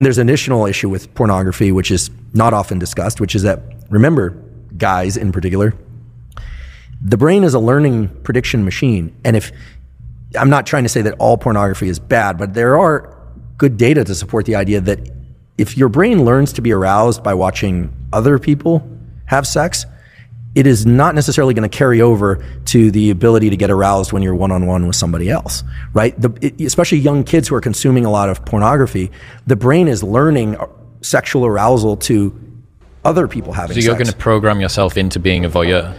There's an additional issue with pornography, which is not often discussed, which is that, remember, guys in particular, the brain is a learning prediction machine. And if I'm not trying to say that all pornography is bad, but there are good data to support the idea that if your brain learns to be aroused by watching other people have sex, it is not necessarily going to carry over to the ability to get aroused when you're one on one with somebody else, right? The, it, especially young kids who are consuming a lot of pornography, the brain is learning sexual arousal to other people having so you're sex. going to program yourself into being a voyeur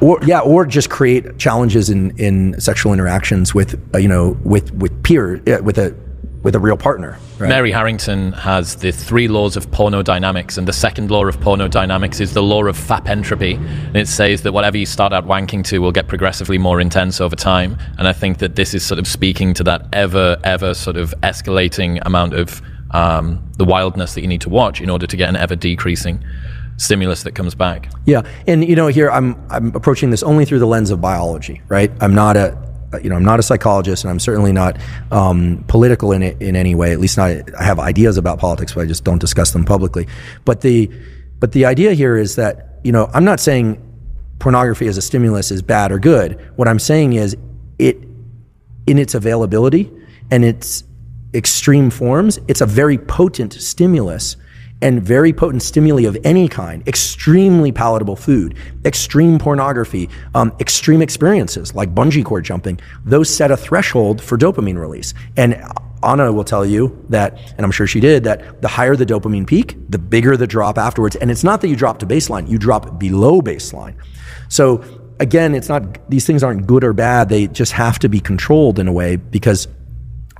or yeah, or just create challenges in, in sexual interactions with uh, you know with with peer uh, with a with a real partner. Right? Mary Harrington has the three laws of pornodynamics, and the second law of pornodynamics is the law of FAP entropy. And it says that whatever you start out wanking to will get progressively more intense over time. And I think that this is sort of speaking to that ever, ever sort of escalating amount of um, the wildness that you need to watch in order to get an ever decreasing stimulus that comes back. Yeah, and you know, here I'm I'm approaching this only through the lens of biology, right? I'm not a you know, I'm not a psychologist, and I'm certainly not um, political in it, in any way. At least not. I have ideas about politics, but I just don't discuss them publicly. But the but the idea here is that you know, I'm not saying pornography as a stimulus is bad or good. What I'm saying is it in its availability and its extreme forms, it's a very potent stimulus and very potent stimuli of any kind, extremely palatable food, extreme pornography, um, extreme experiences like bungee cord jumping, those set a threshold for dopamine release. And Anna will tell you that, and I'm sure she did, that the higher the dopamine peak, the bigger the drop afterwards. And it's not that you drop to baseline, you drop below baseline. So again, it's not, these things aren't good or bad. They just have to be controlled in a way because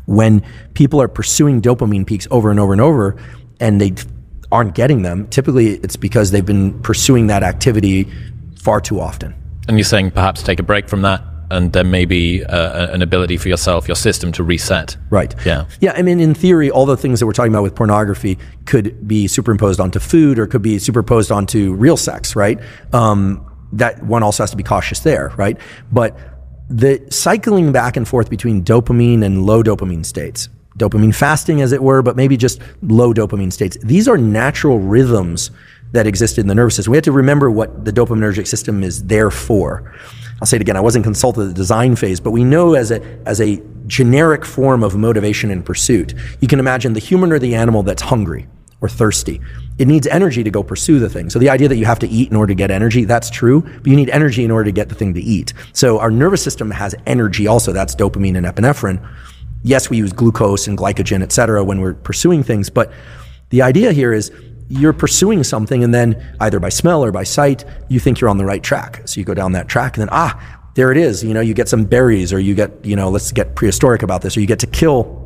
when people are pursuing dopamine peaks over and over and over, and they aren't getting them, typically it's because they've been pursuing that activity far too often. And you're saying perhaps take a break from that and then maybe uh, an ability for yourself, your system to reset. Right. Yeah. Yeah. I mean, in theory, all the things that we're talking about with pornography could be superimposed onto food or could be superimposed onto real sex, right? Um, that one also has to be cautious there, right? But the cycling back and forth between dopamine and low dopamine states, dopamine fasting, as it were, but maybe just low dopamine states. These are natural rhythms that exist in the nervous system. We have to remember what the dopaminergic system is there for. I'll say it again, I wasn't consulted at the design phase, but we know as a, as a generic form of motivation and pursuit, you can imagine the human or the animal that's hungry or thirsty. It needs energy to go pursue the thing. So the idea that you have to eat in order to get energy, that's true, but you need energy in order to get the thing to eat. So our nervous system has energy also, that's dopamine and epinephrine yes, we use glucose and glycogen, et cetera, when we're pursuing things. But the idea here is you're pursuing something, and then either by smell or by sight, you think you're on the right track. So you go down that track, and then, ah, there it is. You know, you get some berries, or you get, you know, let's get prehistoric about this, or you get to kill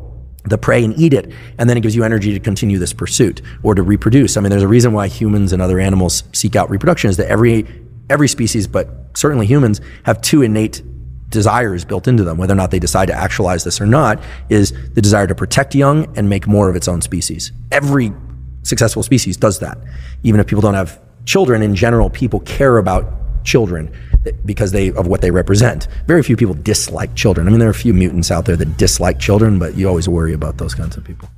the prey and eat it, and then it gives you energy to continue this pursuit or to reproduce. I mean, there's a reason why humans and other animals seek out reproduction is that every every species, but certainly humans, have two innate desires built into them, whether or not they decide to actualize this or not, is the desire to protect young and make more of its own species. Every successful species does that. Even if people don't have children, in general, people care about children because they of what they represent. Very few people dislike children. I mean, there are a few mutants out there that dislike children, but you always worry about those kinds of people.